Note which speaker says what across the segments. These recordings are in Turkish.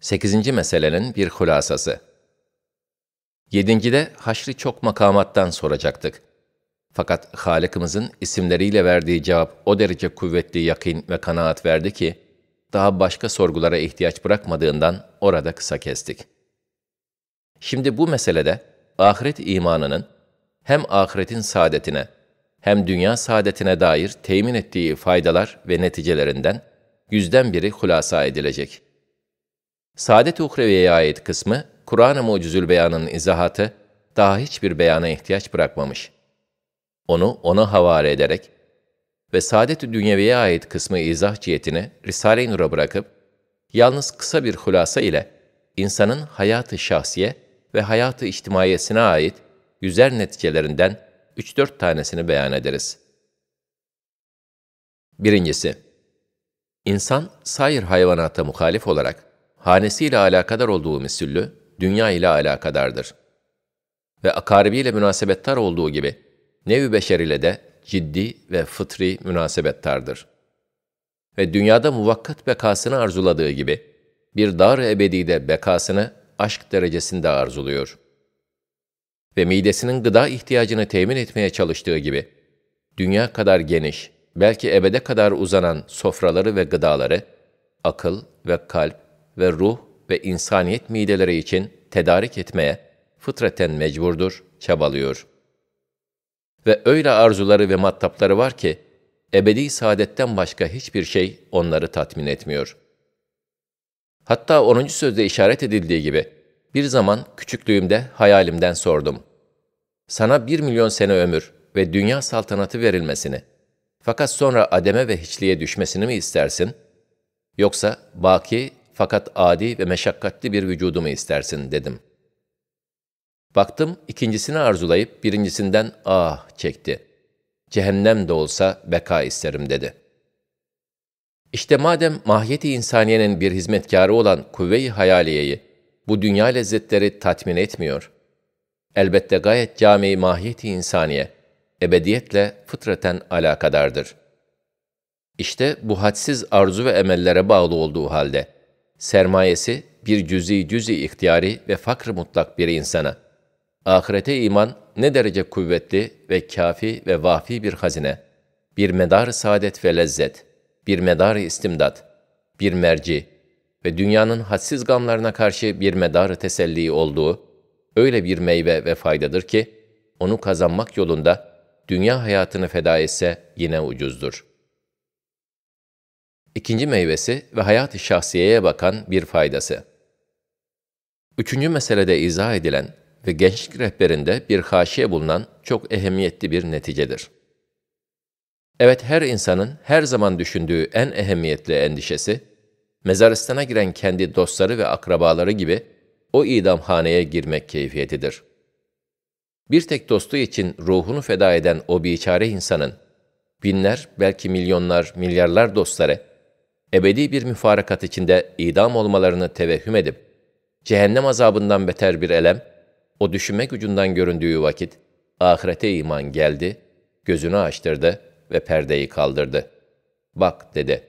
Speaker 1: 8. meselenin bir hulasası. 7. haşri çok makamattan soracaktık. Fakat Halık'ımızın isimleriyle verdiği cevap o derece kuvvetli yakin ve kanaat verdi ki, daha başka sorgulara ihtiyaç bırakmadığından orada kısa kestik. Şimdi bu meselede ahiret imanının hem ahiretin saadetine hem dünya saadetine dair temin ettiği faydalar ve neticelerinden yüzden biri hulasa edilecek. Saadet-i Uhreviye'ye ait kısmı, Kur'an-ı Mucizül Beyan'ın izahatı, daha hiçbir beyana ihtiyaç bırakmamış. Onu ona havale ederek ve Saadet-i Dünyevi'ye ait kısmı izah cihetini Risale-i Nur'a bırakıp, yalnız kısa bir hulasa ile insanın hayatı şahsiye ve hayatı içtimaiyesine ait yüzer neticelerinden 3-4 tanesini beyan ederiz. Birincisi, İnsan, sair hayvanata muhalif olarak, hanesiyle alakadar olduğu misüllü, dünya ile alakadardır. Ve akaribiyle münasebettar olduğu gibi, nev-i beşer ile de ciddi ve fıtri münasebettardır. Ve dünyada muvakkat bekasını arzuladığı gibi, bir dar ebedide bekasını aşk derecesinde arzuluyor. Ve midesinin gıda ihtiyacını temin etmeye çalıştığı gibi, dünya kadar geniş, belki ebede kadar uzanan sofraları ve gıdaları, akıl ve kalp ve ruh ve insaniyet mideleri için tedarik etmeye fıtraten mecburdur, çabalıyor. Ve öyle arzuları ve mattapları var ki, ebedi saadetten başka hiçbir şey onları tatmin etmiyor. Hatta 10. sözde işaret edildiği gibi, bir zaman küçüklüğümde hayalimden sordum. Sana bir milyon sene ömür ve dünya saltanatı verilmesini, fakat sonra ademe ve hiçliğe düşmesini mi istersin? Yoksa baki fakat adi ve meşakkatli bir vücudu mu istersin dedim. Baktım ikincisini arzulayıp birincisinden ah çekti. Cehennem de olsa beka isterim dedi. İşte madem mahiyeti insaniyenin bir hizmetkarı olan kuvve-i hayaliyeyi bu dünya lezzetleri tatmin etmiyor, elbette gayet cami mahiyeti insaniye, ebediyetle fıtraten alakadardır. İşte bu hadsiz arzu ve emellere bağlı olduğu halde, sermayesi bir cüzi cüzi ihtiyari ve fakr mutlak bir insana, ahirete iman ne derece kuvvetli ve kafi ve vafi bir hazine, bir medar saadet ve lezzet, bir medar istimdat, bir merci ve dünyanın hadsiz gamlarına karşı bir medar teselli olduğu, öyle bir meyve ve faydadır ki, onu kazanmak yolunda dünya hayatını feda etse yine ucuzdur. İkinci meyvesi ve hayat-ı şahsiyeye bakan bir faydası. Üçüncü meselede izah edilen ve gençlik rehberinde bir haşiye bulunan çok ehemmiyetli bir neticedir. Evet her insanın her zaman düşündüğü en ehemmiyetli endişesi, mezaristana giren kendi dostları ve akrabaları gibi o idamhaneye girmek keyfiyetidir. Bir tek dostu için ruhunu feda eden o biçare insanın, binler, belki milyonlar, milyarlar dostları, ebedi bir müfarakat içinde idam olmalarını tevehhüm edip, cehennem azabından beter bir elem, o düşünmek ucundan göründüğü vakit, ahirete iman geldi, gözünü açtırdı ve perdeyi kaldırdı. Bak dedi.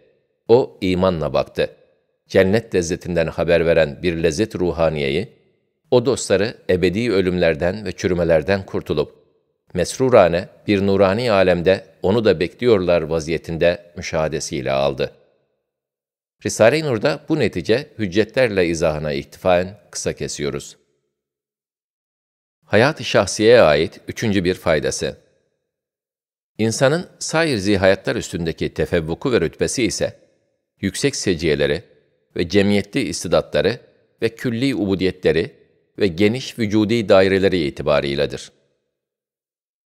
Speaker 1: O imanla baktı. Cennet lezzetinden haber veren bir lezzet ruhaniyeyi, o dostları ebedi ölümlerden ve çürümelerden kurtulup, mesrurane bir nurani alemde onu da bekliyorlar vaziyetinde müşahadesiyle aldı. Risale-i Nur'da bu netice hüccetlerle izahına iktifaen kısa kesiyoruz. Hayat-ı şahsiyeye ait üçüncü bir faydası. İnsanın sair zihayatlar üstündeki tefevvuku ve rütbesi ise, yüksek seciyeleri ve cemiyetli istidatları ve külli ubudiyetleri ve geniş vücudi daireleri itibarıyladır.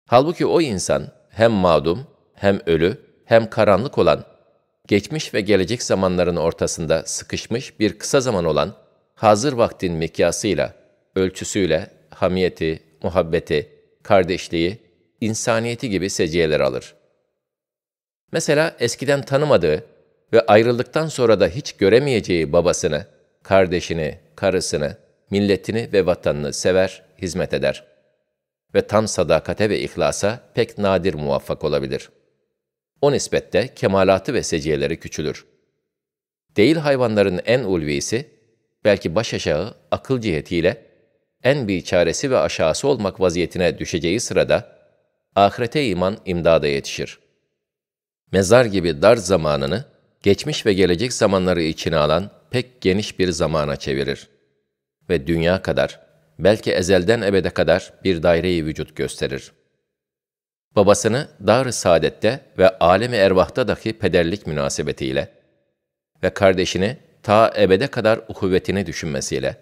Speaker 1: Halbuki o insan hem mağdum, hem ölü, hem karanlık olan, geçmiş ve gelecek zamanların ortasında sıkışmış bir kısa zaman olan, hazır vaktin mikyasıyla, ölçüsüyle, hamiyeti, muhabbeti, kardeşliği, insaniyeti gibi seciyeler alır. Mesela eskiden tanımadığı ve ayrıldıktan sonra da hiç göremeyeceği babasını, kardeşini, karısını, milletini ve vatanını sever, hizmet eder. Ve tam sadakate ve ihlasa pek nadir muvaffak olabilir. O nispette kemalatı ve seciyeleri küçülür. Değil hayvanların en ulvisi, belki baş aşağı akıl cihetiyle en bir çaresi ve aşağısı olmak vaziyetine düşeceği sırada, ahirete iman imdada yetişir. Mezar gibi dar zamanını, geçmiş ve gelecek zamanları içine alan pek geniş bir zamana çevirir. Ve dünya kadar, belki ezelden ebede kadar bir daireyi vücut gösterir. Babasını dar-ı saadette ve alemi ervahta dahi pederlik münasebetiyle ve kardeşini ta ebede kadar uhuvvetini düşünmesiyle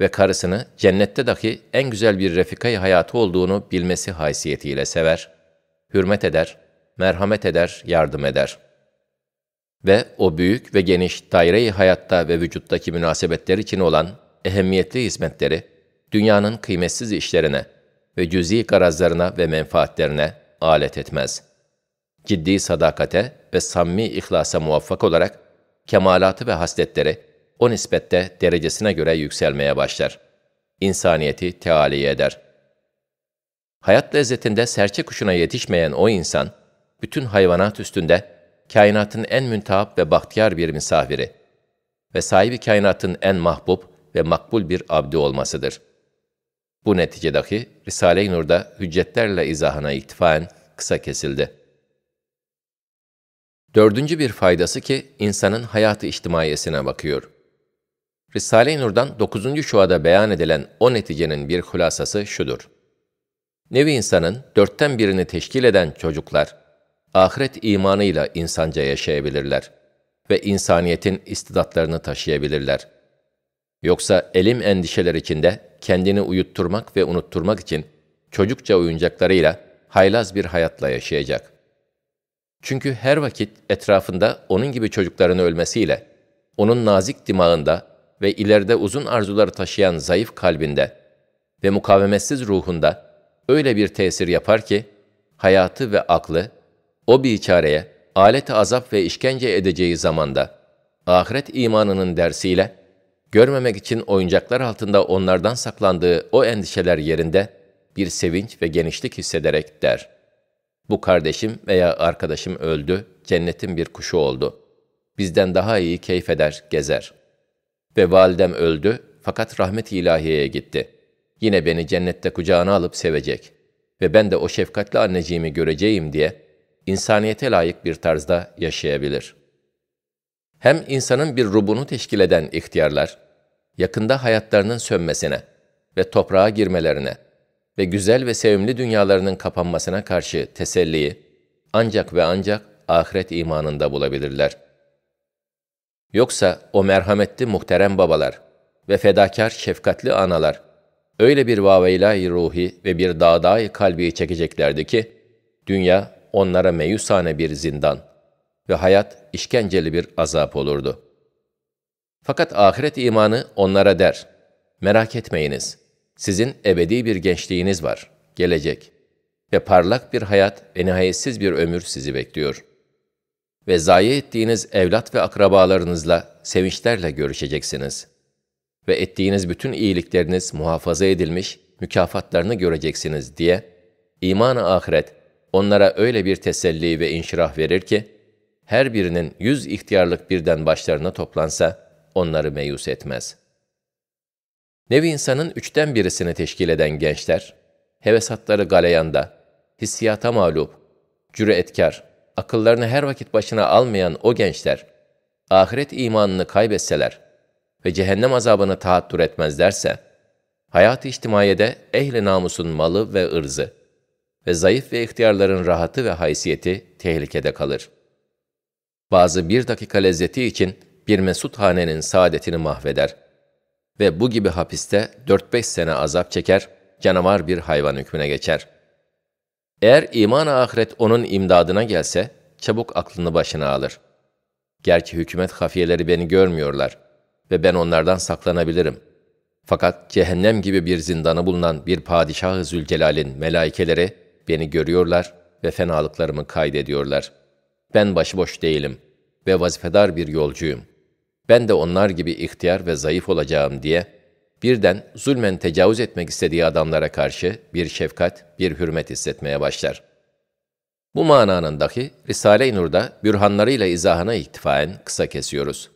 Speaker 1: ve karısını cennette dahi en güzel bir refikayı hayatı olduğunu bilmesi haysiyetiyle sever, hürmet eder, merhamet eder, yardım eder. Ve o büyük ve geniş daire-i hayatta ve vücuttaki münasebetler için olan ehemmiyetli hizmetleri, dünyanın kıymetsiz işlerine ve cüz'i garazlarına ve menfaatlerine alet etmez. Ciddi sadakate ve samimi ihlasa muvaffak olarak, kemalatı ve hasletleri, o nispette derecesine göre yükselmeye başlar. İnsaniyeti teali eder. Hayat lezzetinde serçe kuşuna yetişmeyen o insan, bütün hayvanat üstünde kainatın en müntahap ve bahtiyar bir misafiri ve sahibi kainatın en mahbub ve makbul bir abdi olmasıdır. Bu neticedeki Risale-i Nur'da hüccetlerle izahına iktifaen kısa kesildi. Dördüncü bir faydası ki insanın hayatı içtimaiyesine bakıyor. Risale-i Nur'dan 9. şuada beyan edilen o neticenin bir hulasası şudur. Nevi insanın dörtten birini teşkil eden çocuklar, ahiret imanıyla insanca yaşayabilirler ve insaniyetin istidatlarını taşıyabilirler. Yoksa elim endişeler içinde kendini uyutturmak ve unutturmak için çocukça oyuncaklarıyla haylaz bir hayatla yaşayacak. Çünkü her vakit etrafında onun gibi çocukların ölmesiyle, onun nazik dimağında ve ileride uzun arzuları taşıyan zayıf kalbinde ve mukavemetsiz ruhunda öyle bir tesir yapar ki, hayatı ve aklı, o biçareye alet azap ve işkence edeceği zamanda, ahiret imanının dersiyle, görmemek için oyuncaklar altında onlardan saklandığı o endişeler yerinde, bir sevinç ve genişlik hissederek der. Bu kardeşim veya arkadaşım öldü, cennetin bir kuşu oldu. Bizden daha iyi keyif eder, gezer.'' Ve validem öldü fakat rahmet ilahiyeye gitti. Yine beni cennette kucağına alıp sevecek. Ve ben de o şefkatli anneciğimi göreceğim diye insaniyete layık bir tarzda yaşayabilir. Hem insanın bir rubunu teşkil eden ihtiyarlar, yakında hayatlarının sönmesine ve toprağa girmelerine ve güzel ve sevimli dünyalarının kapanmasına karşı teselliyi ancak ve ancak ahiret imanında bulabilirler.'' Yoksa o merhametli muhterem babalar ve fedakar şefkatli analar öyle bir vaveyla ruhi ve bir dağdağ kalbi çekeceklerdi ki, dünya onlara meyusane bir zindan ve hayat işkenceli bir azap olurdu. Fakat ahiret imanı onlara der, merak etmeyiniz, sizin ebedi bir gençliğiniz var, gelecek ve parlak bir hayat ve nihayetsiz bir ömür sizi bekliyor.'' ve zayi ettiğiniz evlat ve akrabalarınızla sevinçlerle görüşeceksiniz. Ve ettiğiniz bütün iyilikleriniz muhafaza edilmiş, mükafatlarını göreceksiniz diye, iman-ı ahiret onlara öyle bir teselli ve inşirah verir ki, her birinin yüz ihtiyarlık birden başlarına toplansa, onları meyus etmez. Nevi insanın üçten birisini teşkil eden gençler, hevesatları galeyanda, hissiyata mağlup, cüretkar, akıllarını her vakit başına almayan o gençler, ahiret imanını kaybetseler ve cehennem azabını tahattür etmezlerse, hayat-ı içtimaiyede ehli namusun malı ve ırzı ve zayıf ve ihtiyarların rahatı ve haysiyeti tehlikede kalır. Bazı bir dakika lezzeti için bir mesut hanenin saadetini mahveder ve bu gibi hapiste 4-5 sene azap çeker, canavar bir hayvan hükmüne geçer.'' Eğer iman ahiret onun imdadına gelse, çabuk aklını başına alır. Gerçi hükümet hafiyeleri beni görmüyorlar ve ben onlardan saklanabilirim. Fakat cehennem gibi bir zindanı bulunan bir padişah-ı Zülcelal'in melaikeleri beni görüyorlar ve fenalıklarımı kaydediyorlar. Ben başıboş değilim ve vazifedar bir yolcuyum. Ben de onlar gibi ihtiyar ve zayıf olacağım diye birden zulmen tecavüz etmek istediği adamlara karşı bir şefkat, bir hürmet hissetmeye başlar. Bu mananın dahi Risale-i Nur'da bürhanlarıyla izahına iktifaen kısa kesiyoruz.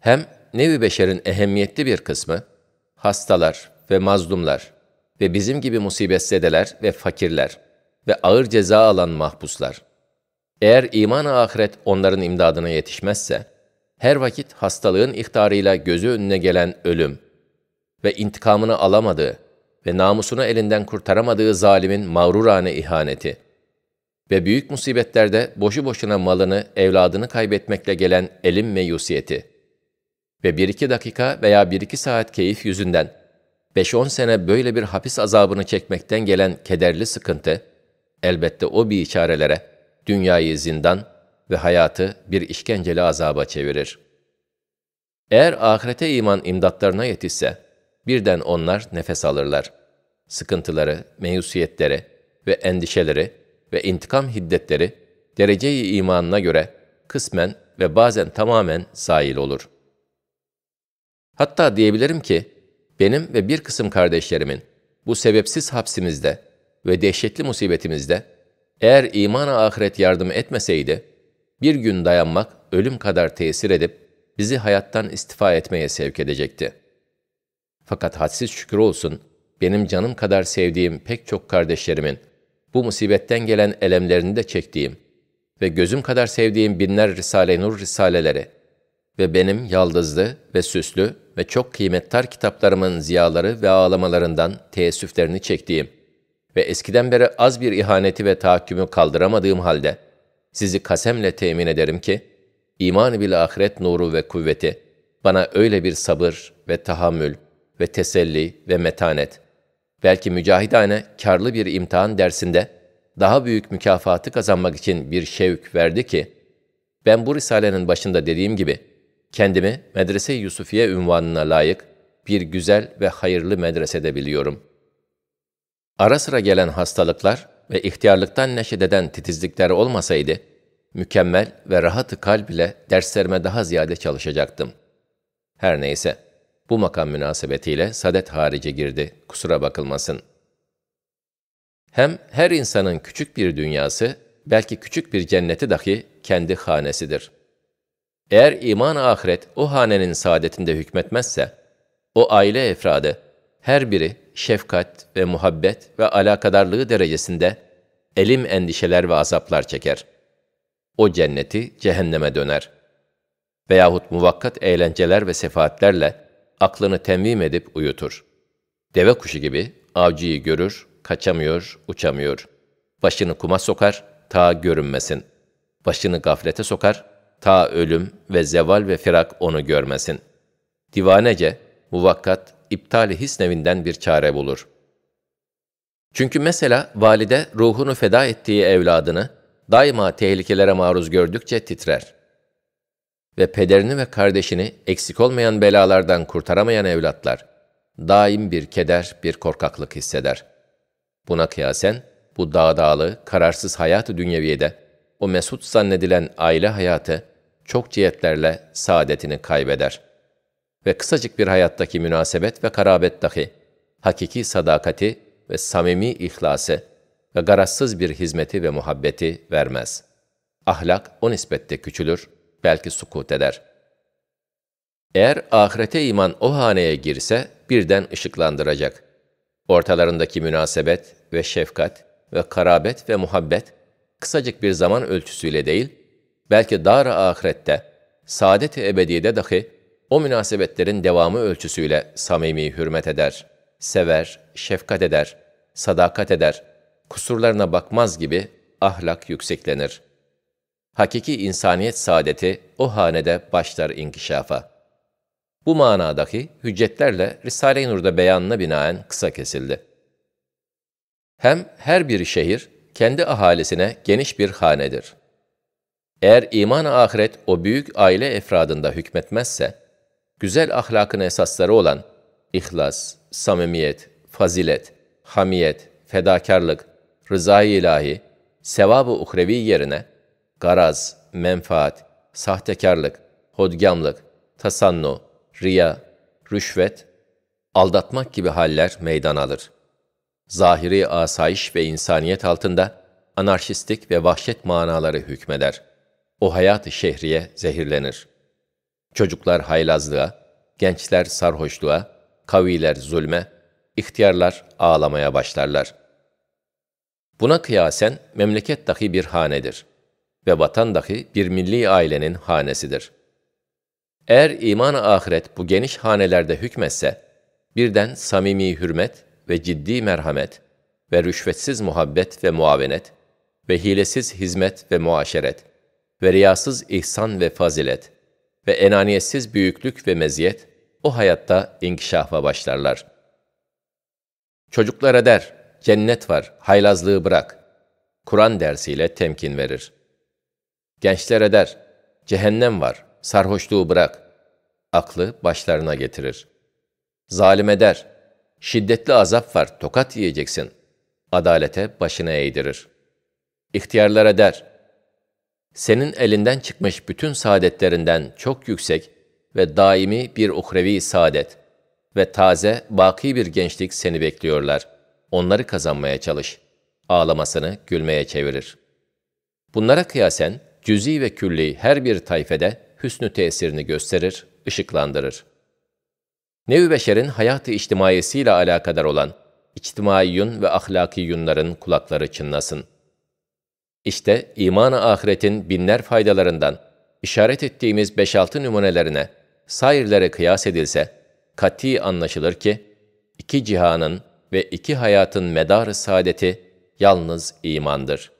Speaker 1: Hem nevi beşerin ehemmiyetli bir kısmı, hastalar ve mazlumlar ve bizim gibi musibetsedeler ve fakirler ve ağır ceza alan mahpuslar. Eğer iman ahiret onların imdadına yetişmezse, her vakit hastalığın ihtarıyla gözü önüne gelen ölüm ve intikamını alamadığı ve namusunu elinden kurtaramadığı zalimin mağrurane ihaneti ve büyük musibetlerde boşu boşuna malını, evladını kaybetmekle gelen elim meyusiyeti ve bir iki dakika veya bir iki saat keyif yüzünden 5-10 sene böyle bir hapis azabını çekmekten gelen kederli sıkıntı, elbette o bir işarelere dünyayı zindan ve hayatı bir işkenceli azaba çevirir. Eğer ahirete iman imdatlarına yetişse, birden onlar nefes alırlar. Sıkıntıları, meyusiyetleri ve endişeleri ve intikam hiddetleri dereceyi imanına göre kısmen ve bazen tamamen sahil olur. Hatta diyebilirim ki, benim ve bir kısım kardeşlerimin bu sebepsiz hapsimizde ve dehşetli musibetimizde eğer imana ahiret yardım etmeseydi, bir gün dayanmak ölüm kadar tesir edip bizi hayattan istifa etmeye sevk edecekti. Fakat hadsiz şükür olsun, benim canım kadar sevdiğim pek çok kardeşlerimin, bu musibetten gelen elemlerini de çektiğim ve gözüm kadar sevdiğim binler Risale-i Nur risaleleri ve benim yaldızlı ve süslü ve çok kıymettar kitaplarımın ziyaları ve ağlamalarından teessüflerini çektiğim ve eskiden beri az bir ihaneti ve tahakkümü kaldıramadığım halde, sizi kasemle temin ederim ki, iman bil ahiret nuru ve kuvveti, bana öyle bir sabır ve tahammül ve teselli ve metanet, belki mücahidane karlı bir imtihan dersinde, daha büyük mükafatı kazanmak için bir şevk verdi ki, ben bu risalenin başında dediğim gibi, kendimi Medrese-i Yusufiye ünvanına layık bir güzel ve hayırlı medresede biliyorum.'' Ara sıra gelen hastalıklar ve ihtiyarlıktan neşet eden titizlikler olmasaydı, mükemmel ve rahat kalb ile derslerime daha ziyade çalışacaktım. Her neyse, bu makam münasebetiyle sadet harici girdi, kusura bakılmasın. Hem her insanın küçük bir dünyası, belki küçük bir cenneti dahi kendi hanesidir. Eğer iman ahiret o hanenin saadetinde hükmetmezse, o aile efradı, her biri şefkat ve muhabbet ve alakadarlığı derecesinde elim endişeler ve azaplar çeker. O cenneti cehenneme döner. Veyahut muvakkat eğlenceler ve sefaatlerle aklını temvim edip uyutur. Deve kuşu gibi avcıyı görür, kaçamıyor, uçamıyor. Başını kuma sokar, ta görünmesin. Başını gaflete sokar, ta ölüm ve zeval ve firak onu görmesin. Divanece, muvakkat iptal-i hisnevinden bir çare bulur. Çünkü mesela valide ruhunu feda ettiği evladını daima tehlikelere maruz gördükçe titrer. Ve pederini ve kardeşini eksik olmayan belalardan kurtaramayan evlatlar, daim bir keder, bir korkaklık hisseder. Buna kıyasen, bu dağdağlı, kararsız hayat-ı dünyeviyede, o mesut zannedilen aile hayatı, çok cihetlerle saadetini kaybeder.'' Ve kısacık bir hayattaki münasebet ve karabet dahi, hakiki sadakati ve samimi ihlası ve garazsız bir hizmeti ve muhabbeti vermez. Ahlak o nispette küçülür, belki sukut eder. Eğer ahirete iman o haneye girse, birden ışıklandıracak. Ortalarındaki münasebet ve şefkat ve karabet ve muhabbet, kısacık bir zaman ölçüsüyle değil, belki dar-ı ahirette, saadet-i ebediyede dahi o münasebetlerin devamı ölçüsüyle samimi hürmet eder, sever, şefkat eder, sadakat eder, kusurlarına bakmaz gibi ahlak yükseklenir. Hakiki insaniyet saadeti o hanede başlar inkişafa. Bu manadaki hüccetlerle Risale-i Nur'da beyanına binaen kısa kesildi. Hem her bir şehir kendi ahalisine geniş bir hanedir. Eğer iman ahiret o büyük aile efradında hükmetmezse, güzel ahlakın esasları olan ihlas, samimiyet, fazilet, hamiyet, fedakarlık, rızayı ilahi, sevabı uhrevi yerine garaz, menfaat, sahtekarlık, hodgamlık, tasannu, riya, rüşvet, aldatmak gibi haller meydan alır. Zahiri asayiş ve insaniyet altında anarşistik ve vahşet manaları hükmeder. O hayat-ı şehriye zehirlenir. Çocuklar haylazlığa, gençler sarhoşluğa, kaviler zulme, ihtiyarlar ağlamaya başlarlar. Buna kıyasen memleket dahi bir hanedir ve vatan dahi bir milli ailenin hanesidir. Eğer iman-ı ahiret bu geniş hanelerde hükmetse, birden samimi hürmet ve ciddi merhamet ve rüşvetsiz muhabbet ve muavenet ve hilesiz hizmet ve muaşeret ve riyasız ihsan ve fazilet ve enaniyetsiz büyüklük ve meziyet o hayatta inkişafa başlarlar. Çocuklara der, cennet var, haylazlığı bırak. Kur'an dersiyle temkin verir. Gençlere der, cehennem var, sarhoşluğu bırak. Aklı başlarına getirir. Zalime der, şiddetli azap var, tokat yiyeceksin. Adalete başını eğdirir. İhtiyarlara der, senin elinden çıkmış bütün saadetlerinden çok yüksek ve daimi bir uhrevi saadet ve taze, baki bir gençlik seni bekliyorlar. Onları kazanmaya çalış. Ağlamasını gülmeye çevirir. Bunlara kıyasen, cüzi ve külli her bir tayfede hüsnü tesirini gösterir, ışıklandırır. Nevi beşerin hayatı içtimaiyesiyle alakadar olan içtimaiyyun ve ahlakiyunların kulakları çınlasın. İşte iman-ı ahiretin binler faydalarından işaret ettiğimiz 5-6 numunelerine sairlere kıyas edilse, kati anlaşılır ki, iki cihanın ve iki hayatın medarı saadeti yalnız imandır.''